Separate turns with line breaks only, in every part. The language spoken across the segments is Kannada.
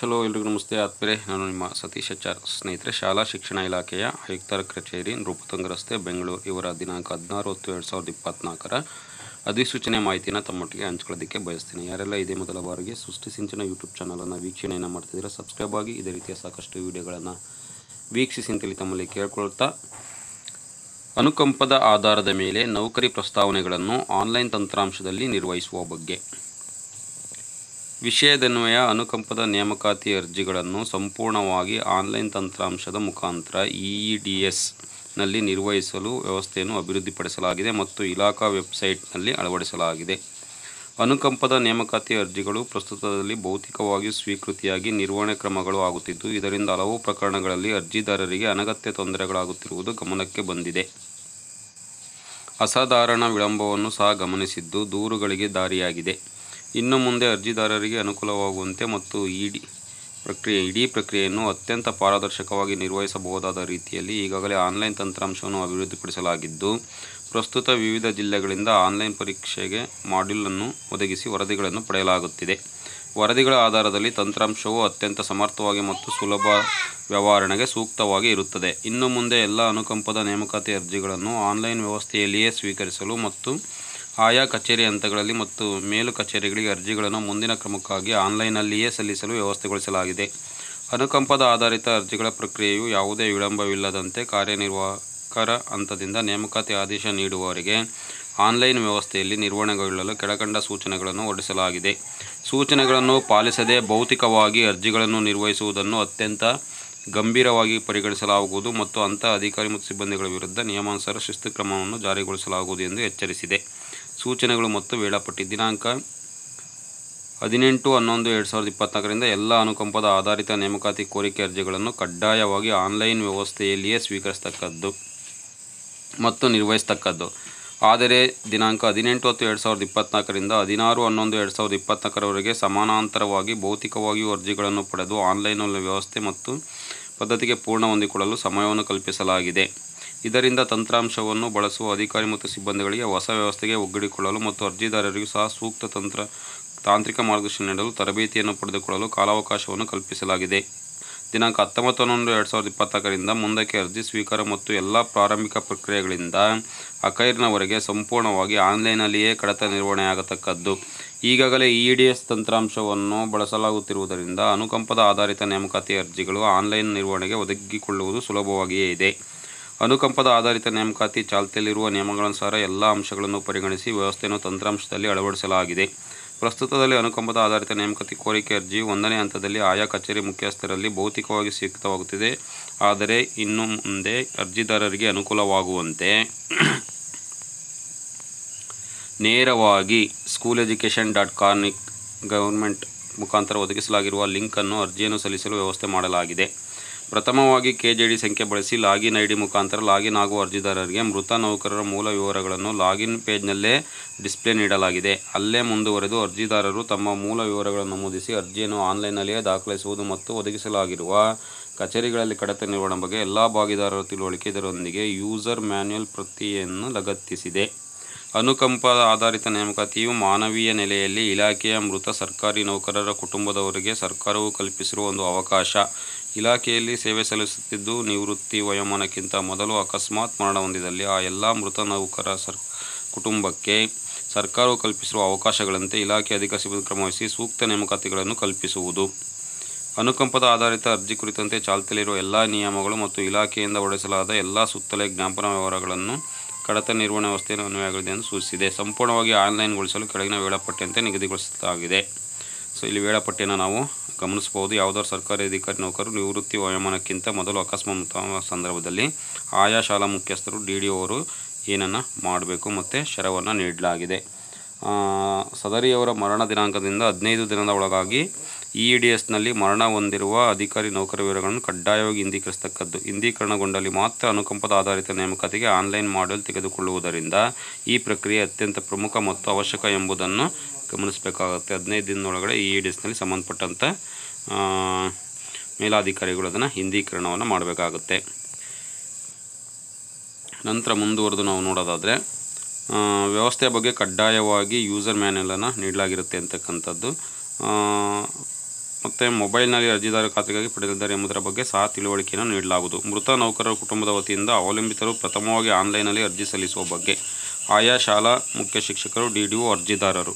ಹಲೋ ಎಲ್ರಿಗೂ ನಮಸ್ತೆ. ಆತ್ಮೀರೆ ನಾನು ನಿಮ್ಮ ಸತೀಶ್ ಆಚಾರ್ ಸ್ನೇಹಿತರೆ, ಶಾಲಾ ಶಿಕ್ಷಣ ಇಲಾಖೆಯ ಆಯುಕ್ತರ ಕಚೇರಿ ನೃಪತಂಗ ರಸ್ತೆ, ಬೆಂಗಳೂರು. ಇವರ ದಿನಾಂಕ ಹದಿನಾರು ಹತ್ತು ಎರಡು ಸಾವಿರದ ಇಪ್ಪತ್ತ್ನಾಲ್ಕರ ಅಧಿಸೂಚನೆ ಮಾಹಿತಿನ ತಮ್ಮೊಟ್ಟಿಗೆ ಹಂಚ್ಕೊಳ್ಳೋದಕ್ಕೆ ಬಯಸ್ತೀನಿ. ಯಾರೆಲ್ಲ ಇದೇ ಮೊದಲ ಬಾರಿಗೆ ಸೃಷ್ಟಿ ಸಿಂಚನ ಯೂಟ್ಯೂಬ್ ಚಾನಲನ್ನು ವೀಕ್ಷಣೆಯನ್ನು ಮಾಡ್ತಿದ್ದೀರಾ, ಸಬ್ಸ್ಕ್ರೈಬ್ ಆಗಿ ಇದೇ ರೀತಿಯ ಸಾಕಷ್ಟು ವಿಡಿಯೋಗಳನ್ನು ವೀಕ್ಷಿಸಿ ಅಂತೇಳಿ ತಮ್ಮಲ್ಲಿ ಕೇಳ್ಕೊಳ್ತಾ, ಅನುಕಂಪದ ಆಧಾರದ ಮೇಲೆ ನೌಕರಿ ಪ್ರಸ್ತಾವನೆಗಳನ್ನು ಆನ್ಲೈನ್ ತಂತ್ರಾಂಶದಲ್ಲಿ ನಿರ್ವಹಿಸುವ ಬಗ್ಗೆ. ವಿಷಯದನ್ವಯ, ಅನುಕಂಪದ ನೇಮಕಾತಿ ಅರ್ಜಿಗಳನ್ನು ಸಂಪೂರ್ಣವಾಗಿ ಆನ್ಲೈನ್ ತಂತ್ರಾಂಶದ ಮುಖಾಂತರ ಇಇಡಿಎಸ್ನಲ್ಲಿ ನಿರ್ವಹಿಸಲು ವ್ಯವಸ್ಥೆಯನ್ನು ಅಭಿವೃದ್ಧಿಪಡಿಸಲಾಗಿದೆ ಮತ್ತು ಇಲಾಖಾ ವೆಬ್ಸೈಟ್ನಲ್ಲಿ ಅಳವಡಿಸಲಾಗಿದೆ. ಅನುಕಂಪದ ನೇಮಕಾತಿ ಅರ್ಜಿಗಳು ಪ್ರಸ್ತುತದಲ್ಲಿ ಭೌತಿಕವಾಗಿ ಸ್ವೀಕೃತಿಯಾಗಿ ನಿರ್ವಹಣೆ ಕ್ರಮಗಳು ಆಗುತ್ತಿದ್ದು, ಇದರಿಂದ ಹಲವು ಪ್ರಕರಣಗಳಲ್ಲಿ ಅರ್ಜಿದಾರರಿಗೆ ಅನಗತ್ಯ ತೊಂದರೆಗಳಾಗುತ್ತಿರುವುದು ಗಮನಕ್ಕೆ ಬಂದಿದೆ. ಅಸಾಧಾರಣ ವಿಳಂಬವನ್ನು ಸಹ ಗಮನಿಸಿದ್ದು ದೂರುಗಳಿಗೆ ದಾರಿಯಾಗಿದೆ. ಇನ್ನು ಮುಂದೆ ಅರ್ಜಿದಾರರಿಗೆ ಅನುಕೂಲವಾಗುವಂತೆ ಮತ್ತು ಇಡಿ ಪ್ರಕ್ರಿಯೆ, ಇಡೀ ಪ್ರಕ್ರಿಯೆಯನ್ನು ಅತ್ಯಂತ ಪಾರದರ್ಶಕವಾಗಿ ನಿರ್ವಹಿಸಬಹುದಾದ ರೀತಿಯಲ್ಲಿ ಈಗಾಗಲೇ ಆನ್ಲೈನ್ ತಂತ್ರಾಂಶವನ್ನು ಅಭಿವೃದ್ಧಿಪಡಿಸಲಾಗಿದ್ದು, ಪ್ರಸ್ತುತ ವಿವಿಧ ಜಿಲ್ಲೆಗಳಿಂದ ಆನ್ಲೈನ್ ಪರೀಕ್ಷೆಗೆ ಮಾಡ್ಯೂಲನ್ನು ಒದಗಿಸಿ ವರದಿಗಳನ್ನು ಪಡೆಯಲಾಗುತ್ತಿದೆ. ವರದಿಗಳ ಆಧಾರದಲ್ಲಿ ತಂತ್ರಾಂಶವು ಅತ್ಯಂತ ಸಮರ್ಥವಾಗಿ ಮತ್ತು ಸುಲಭ ವ್ಯವಹಾರಣೆಗೆ ಸೂಕ್ತವಾಗಿ ಇರುತ್ತದೆ. ಇನ್ನು ಮುಂದೆ ಎಲ್ಲ ಅನುಕಂಪದ ನೇಮಕಾತಿ ಅರ್ಜಿಗಳನ್ನು ಆನ್ಲೈನ್ ವ್ಯವಸ್ಥೆಯಲ್ಲಿಯೇ ಸ್ವೀಕರಿಸಲು ಮತ್ತು ಆಯಾ ಕಚೇರಿ ಹಂತಗಳಲ್ಲಿ ಮತ್ತು ಮೇಲು ಕಚೇರಿಗಳಿಗೆ ಅರ್ಜಿಗಳನ್ನು ಮುಂದಿನ ಕ್ರಮಕ್ಕಾಗಿ ಆನ್ಲೈನ್ನಲ್ಲಿಯೇ ಸಲ್ಲಿಸಲು ವ್ಯವಸ್ಥೆಗೊಳಿಸಲಾಗಿದೆ. ಅನುಕಂಪದ ಆಧಾರಿತ ಅರ್ಜಿಗಳ ಪ್ರಕ್ರಿಯೆಯು ಯಾವುದೇ ವಿಳಂಬವಿಲ್ಲದಂತೆ ಕಾರ್ಯನಿರ್ವಾಹಕರ ಹಂತದಿಂದ ನೇಮಕಾತಿ ಆದೇಶ ನೀಡುವವರಿಗೆ ಆನ್ಲೈನ್ ವ್ಯವಸ್ಥೆಯಲ್ಲಿ ನಿರ್ವಹಣೆಗೊಳ್ಳಲು ಕೆಳಕಂಡ ಸೂಚನೆಗಳನ್ನು ಹೊರಡಿಸಲಾಗಿದೆ. ಸೂಚನೆಗಳನ್ನು ಪಾಲಿಸದೆ ಭೌತಿಕವಾಗಿ ಅರ್ಜಿಗಳನ್ನು ನಿರ್ವಹಿಸುವುದನ್ನು ಅತ್ಯಂತ ಗಂಭೀರವಾಗಿ ಪರಿಗಣಿಸಲಾಗುವುದು ಮತ್ತು ಅಂತಹ ಅಧಿಕಾರಿ ಮತ್ತು ಸಿಬ್ಬಂದಿಗಳ ವಿರುದ್ಧ ನಿಯಮಾನುಸಾರ ಶಿಸ್ತು ಕ್ರಮವನ್ನು ಜಾರಿಗೊಳಿಸಲಾಗುವುದು ಎಂದು ಎಚ್ಚರಿಸಿದೆ. ಸೂಚನೆಗಳು ಮತ್ತು ವೇಳಾಪಟ್ಟಿ. ದಿನಾಂಕ ಹದಿನೆಂಟು, ಹನ್ನೊಂದು, ಎರಡು ಸಾವಿರದ ಇಪ್ಪತ್ತ್ನಾಲ್ಕರಿಂದ ಎಲ್ಲ ಅನುಕಂಪದ ಆಧಾರಿತ ನೇಮಕಾತಿ ಕೋರಿಕೆ ಅರ್ಜಿಗಳನ್ನು ಕಡ್ಡಾಯವಾಗಿ ಆನ್ಲೈನ್ ವ್ಯವಸ್ಥೆಯಲ್ಲಿಯೇ ಸ್ವೀಕರಿಸತಕ್ಕದ್ದು ಮತ್ತು ನಿರ್ವಹಿಸತಕ್ಕದ್ದು. ಆದರೆ, ದಿನಾಂಕ ಹದಿನೆಂಟು ಹತ್ತು ಎರಡು ಸಾವಿರದ ಇಪ್ಪತ್ನಾಲ್ಕರಿಂದ ಹದಿನಾರು, ಹನ್ನೊಂದು, ಎರಡು ಸಾವಿರದ ಇಪ್ಪತ್ನಾಲ್ಕರವರೆಗೆ ಸಮಾನಾಂತರವಾಗಿ ಭೌತಿಕವಾಗಿಯೂ ಅರ್ಜಿಗಳನ್ನು ಪಡೆದು ಆನ್ಲೈನಲ್ಲಿ ವ್ಯವಸ್ಥೆ ಮತ್ತು ಪದ್ಧತಿಗೆ ಪೂರ್ಣ ಹೊಂದಿಕೊಳ್ಳಲು ಸಮಯವನ್ನು ಕಲ್ಪಿಸಲಾಗಿದೆ. ಇದರಿಂದ ತಂತ್ರಾಂಶವನ್ನು ಬಳಸುವ ಅಧಿಕಾರಿ ಮತ್ತು ಸಿಬ್ಬಂದಿಗಳಿಗೆ ಹೊಸ ವ್ಯವಸ್ಥೆಗೆ ಒಗ್ಗಡಿಕೊಳ್ಳಲು ಮತ್ತು ಅರ್ಜಿದಾರರಿಗೂ ಸಹ ಸೂಕ್ತ ತಂತ್ರ, ತಾಂತ್ರಿಕ ಮಾರ್ಗದರ್ಶನ ನೀಡಲು ತರಬೇತಿಯನ್ನು ಪಡೆದುಕೊಳ್ಳಲು ಕಾಲಾವಕಾಶವನ್ನು ಕಲ್ಪಿಸಲಾಗಿದೆ. ದಿನಾಂಕ ಹತ್ತೊಂಬತ್ತು ಹನ್ನೊಂದು ಎರಡು ಸಾವಿರದ ಇಪ್ಪತ್ತಕ್ಕರಿಂದ ಮುಂದಕ್ಕೆ ಅರ್ಜಿ ಸ್ವೀಕಾರ ಮತ್ತು ಎಲ್ಲ ಪ್ರಾರಂಭಿಕ ಪ್ರಕ್ರಿಯೆಗಳಿಂದ ಅಖೈರ್ನವರೆಗೆ ಸಂಪೂರ್ಣವಾಗಿ ಆನ್ಲೈನ್ನಲ್ಲಿಯೇ ಕಡತ ನಿರ್ವಹಣೆಯಾಗತಕ್ಕದ್ದು. ಈಗಾಗಲೇ ಇ ಡಿ ಎಸ್ ತಂತ್ರಾಂಶವನ್ನು ಬಳಸಲಾಗುತ್ತಿರುವುದರಿಂದ ಅನುಕಂಪದ ಆಧಾರಿತ ನೇಮಕಾತಿ ಅರ್ಜಿಗಳು ಆನ್ಲೈನ್ ನಿರ್ವಹಣೆಗೆ ಒದಗಿಕೊಳ್ಳುವುದು ಸುಲಭವಾಗಿಯೇ ಇದೆ. ಅನುಕಂಪದ ಆಧಾರಿತ ನೇಮಕಾತಿ ಚಾಲ್ತಿಯಲ್ಲಿರುವ ನಿಯಮಗಳನುಸಾರ ಎಲ್ಲ ಅಂಶಗಳನ್ನು ಪರಿಗಣಿಸಿ ವ್ಯವಸ್ಥೆಯನ್ನು ತಂತ್ರಾಂಶದಲ್ಲಿ ಅಳವಡಿಸಲಾಗಿದೆ. ಪ್ರಸ್ತುತದಲ್ಲಿ ಅನುಕಂಪದ ಆಧಾರಿತ ನೇಮಕಾತಿ ಕೋರಿಕೆ ಅರ್ಜಿ ಒಂದನೇ ಹಂತದಲ್ಲಿ ಆಯಾ ಕಚೇರಿ ಮುಖ್ಯಸ್ಥರಲ್ಲಿ ಭೌತಿಕವಾಗಿ ಸ್ವೀಕೃತವಾಗುತ್ತಿದೆ. ಆದರೆ ಇನ್ನು ಮುಂದೆ ಅರ್ಜಿದಾರರಿಗೆ ಅನುಕೂಲವಾಗುವಂತೆ ನೇರವಾಗಿ school education dot kar nic government ಮುಖಾಂತರ ಒದಗಿಸಲಾಗಿರುವ ಲಿಂಕನ್ನು ಅರ್ಜಿಯನ್ನು ಸಲ್ಲಿಸಲು ವ್ಯವಸ್ಥೆ ಮಾಡಲಾಗಿದೆ. ಪ್ರಥಮವಾಗಿ ಕೆಜೆಡಿ ಸಂಖ್ಯೆ ಬಳಸಿ ಲಾಗಿನ್ ಐ ಡಿ ಮುಖಾಂತರ ಲಾಗಿನ್ ಆಗುವ ಅರ್ಜಿದಾರರಿಗೆ ಮೃತ ನೌಕರರ ಮೂಲ ವಿವರಗಳನ್ನು ಲಾಗಿನ್ ಪೇಜ್ನಲ್ಲೇ ಡಿಸ್ಪ್ಲೇ ನೀಡಲಾಗಿದೆ. ಅಲ್ಲೇ ಮುಂದುವರೆದು ಅರ್ಜಿದಾರರು ತಮ್ಮ ಮೂಲ ವಿವರಗಳನ್ನು ನಮೂದಿಸಿ ಅರ್ಜಿಯನ್ನು ಆನ್ಲೈನ್ನಲ್ಲಿಯೇ ದಾಖಲಿಸುವುದು ಮತ್ತು ಒದಗಿಸಲಾಗಿರುವ ಕಚೇರಿಗಳಲ್ಲಿ ಕಡತ ನಿರ್ವಹಣೆ ಬಗ್ಗೆ ಎಲ್ಲ ಭಾಗಿದಾರರ ತಿಳುವಳಿಕೆ ಇದರೊಂದಿಗೆ ಯೂಸರ್ ಮ್ಯಾನ್ಯುಯಲ್ ಪ್ರತಿಯನ್ನು ಲಗತ್ತಿಸಿದೆ. ಅನುಕಂಪ ಆಧಾರಿತ ನೇಮಕಾತಿಯು ಮಾನವೀಯ ನೆಲೆಯಲ್ಲಿ ಇಲಾಖೆಯ ಮೃತ ಸರ್ಕಾರಿ ನೌಕರರ ಕುಟುಂಬದವರಿಗೆ ಸರ್ಕಾರವು ಕಲ್ಪಿಸಿರುವ ಒಂದು ಅವಕಾಶ. ಇಲಾಖೆಯಲ್ಲಿ ಸೇವೆ ಸಲ್ಲಿಸುತ್ತಿದ್ದು ನಿವೃತ್ತಿ ವಯೋಮಾನಕ್ಕಿಂತ ಮೊದಲು ಅಕಸ್ಮಾತ್ ಮರಣ ಹೊಂದಿದಲ್ಲಿ ಆ ಎಲ್ಲ ಮೃತ ನೌಕರ ಸರ್, ಕುಟುಂಬಕ್ಕೆ ಸರ್ಕಾರವು ಕಲ್ಪಿಸಿರುವ ಅವಕಾಶಗಳಂತೆ ಇಲಾಖೆ ಅಧಿಕ ಸಿಬ್ಬಂದಿ ಕ್ರಮವಹಿಸಿ ಸೂಕ್ತ ನೇಮಕಾತಿಗಳನ್ನು ಕಲ್ಪಿಸುವುದು. ಅನುಕಂಪದ ಆಧಾರಿತ ಅರ್ಜಿ ಕುರಿತಂತೆ ಚಾಲ್ತಿಯಲ್ಲಿರುವ ಎಲ್ಲ ನಿಯಮಗಳು ಮತ್ತು ಇಲಾಖೆಯಿಂದ ಹೊರಡಿಸಲಾದ ಎಲ್ಲ ಸುತ್ತಲೇ ಜ್ಞಾಪನ ವ್ಯವಹಾರಗಳನ್ನು ಕಡತ ನಿರ್ವಹಣೆ ವ್ಯವಸ್ಥೆಯನ್ನು ಅನ್ವಯವಾಗಲಿದೆ ಎಂದು ಸೂಚಿಸಿದೆ. ಸಂಪೂರ್ಣವಾಗಿ ಆನ್ಲೈನ್ಗೊಳಿಸಲು ಕೆಳಗಿನ ವೇಳಾಪಟ್ಟಿಯಂತೆ ನಿಗದಿಗೊಳಿಸಲಾಗಿದೆ. ಸೊ ಇಲ್ಲಿ ವೇಳಾಪಟ್ಟಿಯನ್ನು ನಾವು ಗಮನಿಸಬಹುದು. ಯಾವುದಾದ್ರು ಸರ್ಕಾರಿ ಅಧಿಕಾರಿ ನೌಕರರು ನಿವೃತ್ತಿ ವಯೋಮಾನಕ್ಕಿಂತ ಮೊದಲು ಅಕಸ್ಮಾತ್ ಸಂದರ್ಭದಲ್ಲಿ ಆಯಾ ಶಾಲಾ ಮುಖ್ಯಸ್ಥರು ಡಿ ಡಿ ಅವರು ಏನನ್ನು ಮಾಡಬೇಕು ಮತ್ತು ಶರವನ್ನು ನೀಡಲಾಗಿದೆ. ಸದರಿಯವರ ಮರಣ ದಿನಾಂಕದಿಂದ ಹದಿನೈದು ದಿನದ ಒಳಗಾಗಿ ಇ ಡಿ ಎಸ್ನಲ್ಲಿ ಮರಣ ಹೊಂದಿರುವ ಅಧಿಕಾರಿ ನೌಕರ ವಿವರಗಳನ್ನು ಕಡ್ಡಾಯವಾಗಿ ಹಿಂದೀಕರಿಸತಕ್ಕದ್ದು. ಹಿಂದೀಕರಣಗೊಂಡಲ್ಲಿ ಮಾತ್ರ ಅನುಕಂಪದ ಆಧಾರಿತ ನೇಮಕಾತಿಗೆ ಆನ್ಲೈನ್ ಮಾಡೆಲ್ ತೆಗೆದುಕೊಳ್ಳುವುದರಿಂದ ಈ ಪ್ರಕ್ರಿಯೆ ಅತ್ಯಂತ ಪ್ರಮುಖ ಮತ್ತು ಅವಶ್ಯಕ ಎಂಬುದನ್ನು ಗಮನಿಸಬೇಕಾಗುತ್ತೆ. ಹದಿನೈದು ದಿನದೊಳಗಡೆ ಇ ಡಿ ಎಸ್ನಲ್ಲಿ ಸಂಬಂಧಪಟ್ಟಂಥ ಮೇಲಾಧಿಕಾರಿಗಳು ಅದನ್ನು ಹಿಂದೀಕರಣವನ್ನು ಮಾಡಬೇಕಾಗುತ್ತೆ. ನಂತರ ಮುಂದುವರೆದು ನಾವು ನೋಡೋದಾದರೆ ವ್ಯವಸ್ಥೆಯ ಬಗ್ಗೆ ಕಡ್ಡಾಯವಾಗಿ ಯೂಸರ್ ಮ್ಯಾನ್ಯಲನ್ನು ನೀಡಲಾಗಿರುತ್ತೆ ಅಂತಕ್ಕಂಥದ್ದು. ಮತ್ತು ಮೊಬೈಲ್ನಲ್ಲಿ ಅರ್ಜಿದಾರ ಖಾತೆಗಾಗಿ ಪಡೆದಿದ್ದಾರೆ ಎಂಬುದರ ಬಗ್ಗೆ ಸಹ ತಿಳುವಳಿಕೆಯನ್ನು ನೀಡಲಾಗುವುದು. ಮೃತ ನೌಕರರ ಕುಟುಂಬದ ವತಿಯಿಂದ ಅವಲಂಬಿತರು ಪ್ರಥಮವಾಗಿ ಆನ್ಲೈನಲ್ಲಿ ಅರ್ಜಿ ಸಲ್ಲಿಸುವ ಬಗ್ಗೆ ಆಯಾ ಶಾಲಾ ಮುಖ್ಯ ಶಿಕ್ಷಕರು ಡಿ ಅರ್ಜಿದಾರರು.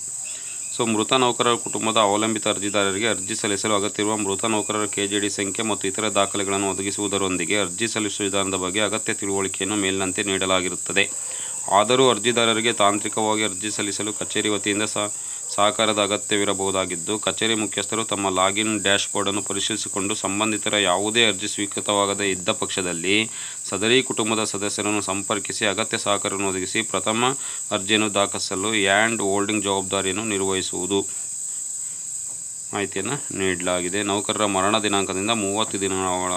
ಸೊ ಮೃತ ನೌಕರರ ಕುಟುಂಬದ ಅವಲಂಬಿತ ಅರ್ಜಿದಾರರಿಗೆ ಅರ್ಜಿ ಸಲ್ಲಿಸಲು ಅಗತ್ಯವಿರುವ ಮೃತ ನೌಕರರ ಕೆಜೆಡಿ ಸಂಖ್ಯೆ ಮತ್ತು ಇತರ ದಾಖಲೆಗಳನ್ನು ಒದಗಿಸುವುದರೊಂದಿಗೆ ಅರ್ಜಿ ಸಲ್ಲಿಸುವ ವಿಧಾನದ ಬಗ್ಗೆ ಅಗತ್ಯ ತಿಳುವಳಿಕೆಯನ್ನು ಮೇಲಿನಂತೆ ನೀಡಲಾಗಿರುತ್ತದೆ. ಆದರೂ ಅರ್ಜಿದಾರರಿಗೆ ತಾಂತ್ರಿಕವಾಗಿ ಅರ್ಜಿ ಸಲ್ಲಿಸಲು ಕಚೇರಿ ವತಿಯಿಂದ ಸಹ ಸಹಕಾರದ ಅಗತ್ಯವಿರಬಹುದಾಗಿದ್ದು, ಕಚೇರಿ ಮುಖ್ಯಸ್ಥರು ತಮ್ಮ ಲಾಗಿನ್ ಡ್ಯಾಶ್ಬೋರ್ಡನ್ನು ಪರಿಶೀಲಿಸಿಕೊಂಡು ಸಂಬಂಧಿತರ ಯಾವುದೇ ಅರ್ಜಿ ಸ್ವೀಕೃತವಾಗದೇ ಇದ್ದ ಪಕ್ಷದಲ್ಲಿ ಸದರಿ ಕುಟುಂಬದ ಸದಸ್ಯರನ್ನು ಸಂಪರ್ಕಿಸಿ ಅಗತ್ಯ ಸಹಕಾರವನ್ನು ಒದಗಿಸಿ ಪ್ರಥಮ ಅರ್ಜಿಯನ್ನು ದಾಖಲಿಸಲು ಯಾಂಡ್ ಹೋಲ್ಡಿಂಗ್ ಜವಾಬ್ದಾರಿಯನ್ನು ನಿರ್ವಹಿಸುವುದು ಮಾಹಿತಿಯನ್ನು ನೀಡಲಾಗಿದೆ. ನೌಕರರ ಮರಣ ದಿನಾಂಕದಿಂದ ಮೂವತ್ತು ದಿನಗಳ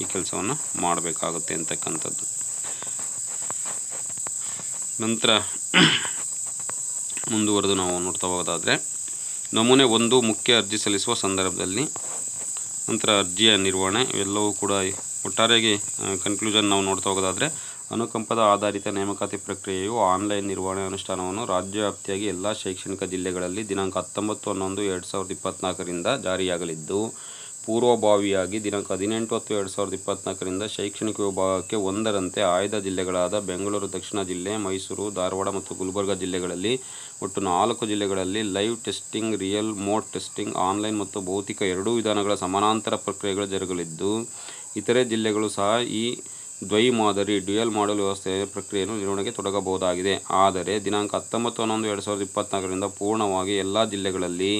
ಈ ಕೆಲಸವನ್ನು ಮಾಡಬೇಕಾಗುತ್ತೆ ಅಂತಕ್ಕಂಥದ್ದು. ನಂತರ ಮುಂದುವರೆದು ನಾವು ನೋಡ್ತಾ ಹೋಗೋದಾದರೆ, ನಮೂನೆ ಒಂದು ಮುಖ್ಯ ಅರ್ಜಿ ಸಲ್ಲಿಸುವ ಸಂದರ್ಭದಲ್ಲಿ, ನಂತರ ಅರ್ಜಿಯ ನಿರ್ವಹಣೆ ಇವೆಲ್ಲವೂ ಕೂಡ ಒಟ್ಟಾರೆಯಾಗಿ ಕನ್ಕ್ಲೂಷನ್ ನಾವು ನೋಡ್ತಾ ಹೋಗೋದಾದರೆ, ಅನುಕಂಪದ ಆಧಾರಿತ ನೇಮಕಾತಿ ಪ್ರಕ್ರಿಯೆಯು ಆನ್ಲೈನ್ ನಿರ್ವಹಣೆ ಅನುಷ್ಠಾನವನ್ನು ರಾಜ್ಯವ್ಯಾಪ್ತಿಯಾಗಿ ಎಲ್ಲ ಶೈಕ್ಷಣಿಕ ಜಿಲ್ಲೆಗಳಲ್ಲಿ ದಿನಾಂಕ ಹತ್ತೊಂಬತ್ತು ಹನ್ನೊಂದು, ಎರಡು ಸಾವಿರದ ಇಪ್ಪತ್ತ್ನಾಲ್ಕರಿಂದ ಜಾರಿಯಾಗಲಿದ್ದು ಪೂರ್ವಭಾವಿಯಾಗಿ ದಿನಾಂಕ ಹದಿನೆಂಟು ಹತ್ತು ಎರಡು ಸಾವಿರದ ಇಪ್ಪತ್ತ್ನಾಲ್ಕರಿಂದ ಶೈಕ್ಷಣಿಕ ವಿಭಾಗಕ್ಕೆ ಒಂದರಂತೆ ಆಯ್ದ ಜಿಲ್ಲೆಗಳಾದ ಬೆಂಗಳೂರು, ದಕ್ಷಿಣ ಜಿಲ್ಲೆ, ಮೈಸೂರು, ಧಾರವಾಡ ಮತ್ತು ಗುಲ್ಬರ್ಗ ಜಿಲ್ಲೆಗಳಲ್ಲಿ ಒಟ್ಟು ನಾಲ್ಕು ಜಿಲ್ಲೆಗಳಲ್ಲಿ live testing, real mode testing, online ಮತ್ತು ಭೌತಿಕ ಎರಡೂ ವಿಧಾನಗಳ ಸಮಾನಾಂತರ ಪ್ರಕ್ರಿಯೆಗಳು ಜರುಗಲಿದ್ದು, ಇತರೆ ಜಿಲ್ಲೆಗಳು ಸಹ ಈ ದ್ವೈ ಮಾದರಿ ಡ್ಯುಯಲ್ ಮಾಡಲ್ ವ್ಯವಸ್ಥೆಯ ಪ್ರಕ್ರಿಯೆಯನ್ನು ನಿರ್ವಹಣೆಗೆ ತೊಡಗಬಹುದಾಗಿದೆ. ಆದರೆ, ದಿನಾಂಕ ಹತ್ತೊಂಬತ್ತು ಹನ್ನೊಂದು ಎರಡು ಸಾವಿರದ ಇಪ್ಪತ್ತ್ನಾಲ್ಕರಿಂದ ಪೂರ್ಣವಾಗಿ ಎಲ್ಲ ಜಿಲ್ಲೆಗಳಲ್ಲಿ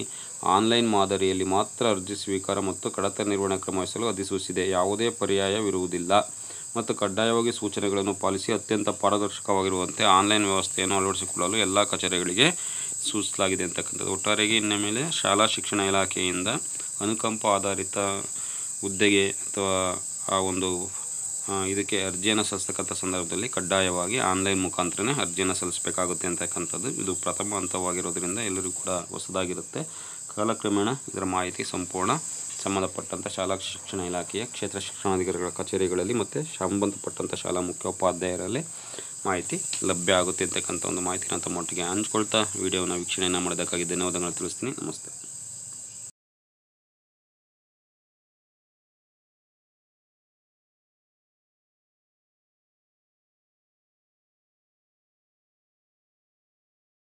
ಆನ್ಲೈನ್ ಮಾದರಿಯಲ್ಲಿ ಮಾತ್ರ ಅರ್ಜಿ ಸ್ವೀಕಾರ ಮತ್ತು ಕಡತ ನಿರ್ವಹಣೆ ಕ್ರಮ ವಹಿಸಲು ಅಧಿಸೂಚಿಸಿದೆ. ಯಾವುದೇ ಪರ್ಯಾಯವಿರುವುದಿಲ್ಲ ಮತ್ತು ಕಡ್ಡಾಯವಾಗಿ ಸೂಚನೆಗಳನ್ನು ಪಾಲಿಸಿ ಅತ್ಯಂತ ಪಾರದರ್ಶಕವಾಗಿರುವಂತೆ ಆನ್ಲೈನ್ ವ್ಯವಸ್ಥೆಯನ್ನು ಅಳವಡಿಸಿಕೊಳ್ಳಲು ಎಲ್ಲ ಕಚೇರಿಗಳಿಗೆ ಸೂಚಿಸಲಾಗಿದೆ ಅಂತಕ್ಕಂಥದ್ದು. ಒಟ್ಟಾರೆಗೆ ಇನ್ನ ಮೇಲೆ ಶಾಲಾ ಶಿಕ್ಷಣ ಇಲಾಖೆಯಿಂದ ಅನುಕಂಪ ಆಧಾರಿತ ಹುದ್ದೆಗೆ ಅಥವಾ ಆ ಒಂದು ಇದಕ್ಕೆ ಅರ್ಜಿಯನ್ನು ಸಲ್ಲಿಸ್ತಕ್ಕಂಥ ಸಂದರ್ಭದಲ್ಲಿ ಕಡ್ಡಾಯವಾಗಿ ಆನ್ಲೈನ್ ಮುಖಾಂತರನೇ ಅರ್ಜಿಯನ್ನು ಸಲ್ಲಿಸಬೇಕಾಗುತ್ತೆ ಅಂತಕ್ಕಂಥದ್ದು. ಇದು ಪ್ರಥಮ ಹಂತವಾಗಿರೋದ್ರಿಂದ ಎಲ್ಲರಿಗೂ ಕೂಡ ಹೊಸದಾಗಿರುತ್ತೆ. ಕಾಲಕ್ರಮೇಣ ಇದರ ಮಾಹಿತಿ ಸಂಪೂರ್ಣ ಸಂಬಂಧಪಟ್ಟಂಥ ಶಾಲಾ ಶಿಕ್ಷಣ ಇಲಾಖೆಯ ಕ್ಷೇತ್ರ ಶಿಕ್ಷಣಾಧಿಕಾರಿಗಳ ಕಚೇರಿಗಳಲ್ಲಿ ಮತ್ತು ಸಂಬಂಧಪಟ್ಟಂಥ ಶಾಲಾ ಮುಖ್ಯೋಪಾಧ್ಯಾಯರಲ್ಲಿ ಮಾಹಿತಿ ಲಭ್ಯ ಆಗುತ್ತೆ ಅಂತಕ್ಕಂಥ ಒಂದು ಮಾಹಿತಿನ ಮಟ್ಟಿಗೆ ಹಂಚ್ಕೊಳ್ತಾ ವಿಡಿಯೋನ ವೀಕ್ಷಣೆಯನ್ನು ಮಾಡೋದಕ್ಕಾಗಿ ಧನ್ಯವಾದಗಳು ತಿಳಿಸ್ತೀನಿ. ನಮಸ್ತೆ.